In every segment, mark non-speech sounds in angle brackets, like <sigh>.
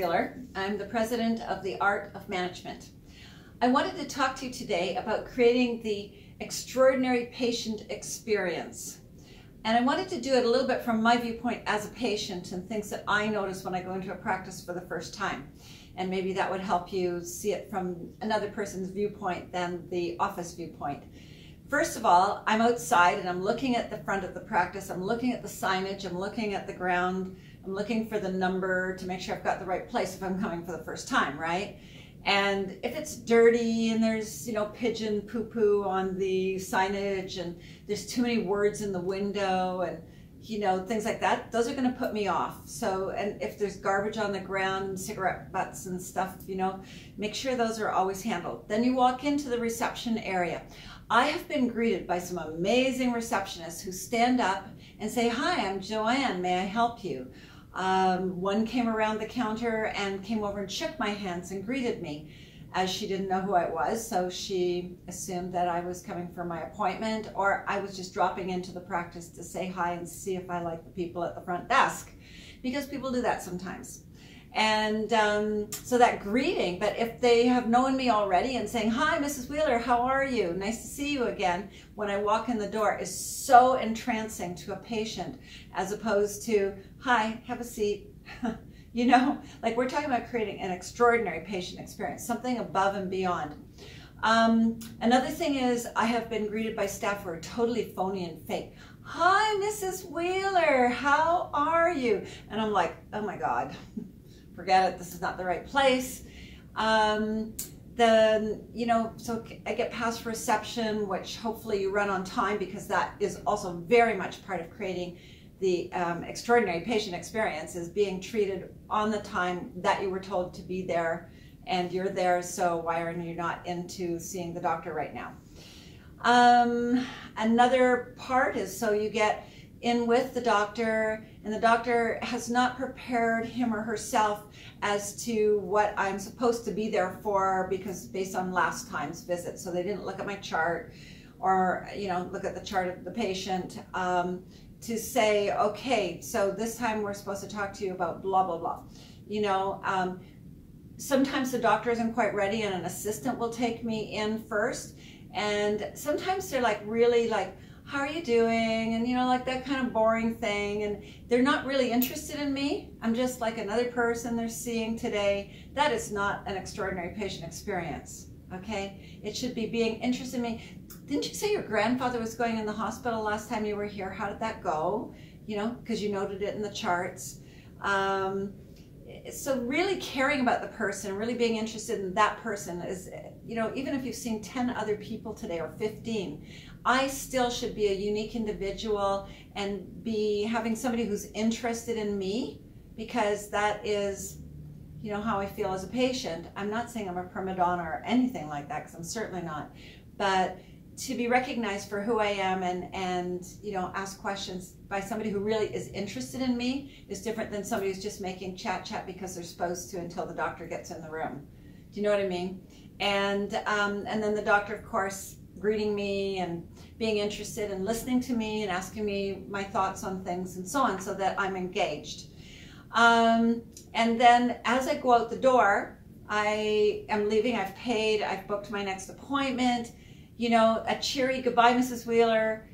Wheeler. I'm the president of the Art of Management. I wanted to talk to you today about creating the extraordinary patient experience. And I wanted to do it a little bit from my viewpoint as a patient and things that I notice when I go into a practice for the first time. And maybe that would help you see it from another person's viewpoint than the office viewpoint. First of all, I'm outside and I'm looking at the front of the practice. I'm looking at the signage. I'm looking at the ground. I'm looking for the number to make sure I've got the right place if I'm coming for the first time, right? And if it's dirty and there's, you know, pigeon poo-poo on the signage and there's too many words in the window and, you know, things like that, those are going to put me off. So, and if there's garbage on the ground, cigarette butts and stuff, you know, make sure those are always handled. Then you walk into the reception area. I have been greeted by some amazing receptionists who stand up and say, hi, I'm Joanne, may I help you? Um, one came around the counter and came over and shook my hands and greeted me as she didn't know who I was. So she assumed that I was coming for my appointment or I was just dropping into the practice to say hi and see if I like the people at the front desk because people do that sometimes. And um, so that greeting, but if they have known me already and saying, Hi, Mrs. Wheeler, how are you? Nice to see you again. When I walk in the door is so entrancing to a patient as opposed to, Hi, have a seat. <laughs> you know, like we're talking about creating an extraordinary patient experience, something above and beyond. Um, another thing is I have been greeted by staff who are totally phony and fake. Hi, Mrs. Wheeler, how are you? And I'm like, oh my God. <laughs> forget it, this is not the right place. Um, then, you know, so I get past reception, which hopefully you run on time because that is also very much part of creating the um, extraordinary patient experience is being treated on the time that you were told to be there and you're there, so why are you not into seeing the doctor right now? Um, another part is so you get in with the doctor and the doctor has not prepared him or herself as to what I'm supposed to be there for because based on last time's visit. So they didn't look at my chart or, you know, look at the chart of the patient um, to say, okay, so this time we're supposed to talk to you about blah, blah, blah. You know, um, sometimes the doctor isn't quite ready and an assistant will take me in first. And sometimes they're like really like, how are you doing? And you know, like that kind of boring thing. And they're not really interested in me. I'm just like another person they're seeing today. That is not an extraordinary patient experience. Okay? It should be being interested in me. Didn't you say your grandfather was going in the hospital last time you were here? How did that go? You know, because you noted it in the charts. Um, so really caring about the person, really being interested in that person is, you know, even if you've seen 10 other people today or 15, I still should be a unique individual and be having somebody who's interested in me because that is, you know, how I feel as a patient. I'm not saying I'm a prima donna or anything like that because I'm certainly not. But to be recognized for who I am and, and, you know, ask questions by somebody who really is interested in me is different than somebody who's just making chat chat because they're supposed to until the doctor gets in the room. Do you know what I mean? And, um, and then the doctor, of course, greeting me and being interested and listening to me and asking me my thoughts on things and so on so that I'm engaged. Um, and then as I go out the door, I am leaving, I've paid, I've booked my next appointment, you know, a cheery goodbye, Mrs. Wheeler.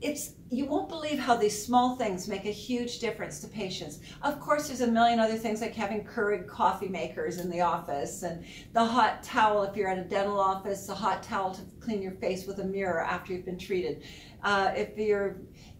It's you won't believe how these small things make a huge difference to patients. Of course, there's a million other things like having Keurig coffee makers in the office and the hot towel if you're at a dental office, the hot towel to clean your face with a mirror after you've been treated. Uh, if you're,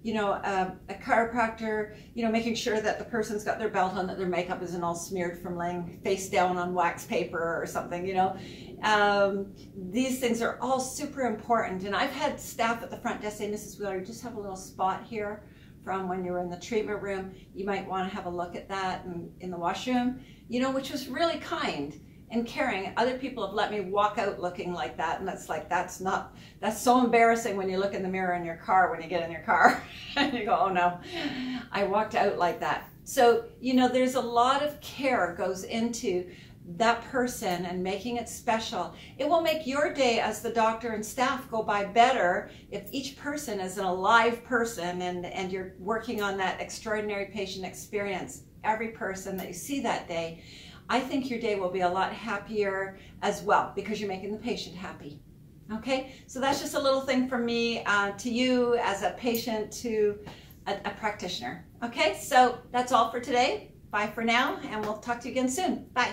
you know, uh, a chiropractor, you know, making sure that the person's got their belt on, that their makeup isn't all smeared from laying face down on wax paper or something, you know. Um, these things are all super important. And I've had staff at the front desk say, Mrs. Wheeler, you just have a little spot here from when you were in the treatment room. You might want to have a look at that in, in the washroom, you know, which was really kind and caring. Other people have let me walk out looking like that. And that's like, that's not, that's so embarrassing when you look in the mirror in your car, when you get in your car <laughs> and you go, oh no, I walked out like that. So, you know, there's a lot of care goes into that person and making it special. It will make your day as the doctor and staff go by better if each person is an alive person and, and you're working on that extraordinary patient experience every person that you see that day, I think your day will be a lot happier as well because you're making the patient happy. Okay, so that's just a little thing from me uh, to you as a patient to a, a practitioner. Okay, so that's all for today. Bye for now, and we'll talk to you again soon. Bye.